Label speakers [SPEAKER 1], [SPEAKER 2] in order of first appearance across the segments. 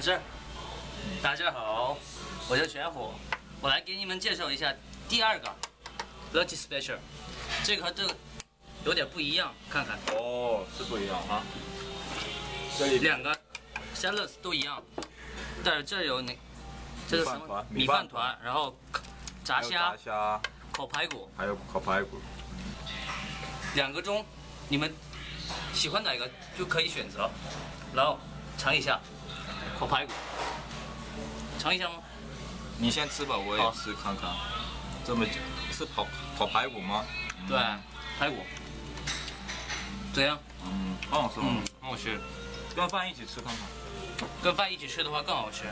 [SPEAKER 1] 这儿。大家好，我叫全虎，我来给你们介绍一下第二个 Lucky Special，这个和这个有点不一样，看看
[SPEAKER 2] 哦，是不一样啊。这里
[SPEAKER 1] 两个 salads 都一样，但是这有那这是什么？米
[SPEAKER 2] 饭
[SPEAKER 1] 团，然后炸虾
[SPEAKER 2] 炸、虾，
[SPEAKER 1] 烤排骨，
[SPEAKER 2] 还有烤排骨。
[SPEAKER 1] 两个中，你们喜欢哪个就可以选择，然后尝一下烤排骨，尝一下吗？
[SPEAKER 2] 你先吃吧，我也
[SPEAKER 1] 好
[SPEAKER 2] 吃看看。这么久是烤烤排骨吗？
[SPEAKER 1] 对，排骨怎样？
[SPEAKER 2] 嗯，很好吃，
[SPEAKER 1] 嗯
[SPEAKER 2] 很好吃。跟饭一起吃看看。
[SPEAKER 1] 跟饭一起吃的话更好吃。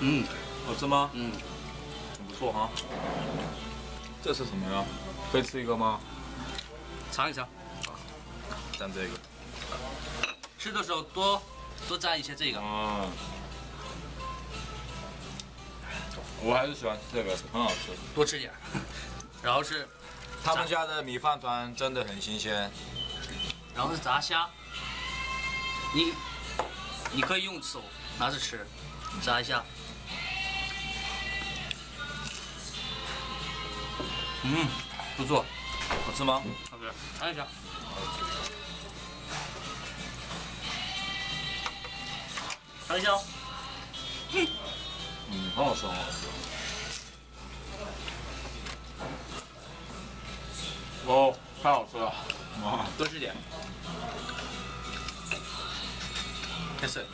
[SPEAKER 1] 嗯
[SPEAKER 2] 好吃吗？
[SPEAKER 1] 嗯，
[SPEAKER 2] 很不错哈。这是什么呀？可以吃一个吗？
[SPEAKER 1] 尝一尝。
[SPEAKER 2] 蘸这个。
[SPEAKER 1] 吃的时候多多蘸一些这个。
[SPEAKER 2] 嗯。我还是喜欢吃这个，很好吃。
[SPEAKER 1] 多吃点。然后是，
[SPEAKER 2] 他们家的米饭团真的很新鲜。
[SPEAKER 1] 然后是炸虾，你你可以用手拿着吃，炸一下。嗯，不错，
[SPEAKER 2] 好吃吗？
[SPEAKER 1] 好吃，尝一下。一下哦。
[SPEAKER 2] 嗯，很好好吃。哦，太好吃了。哇，
[SPEAKER 1] 多吃点。开始。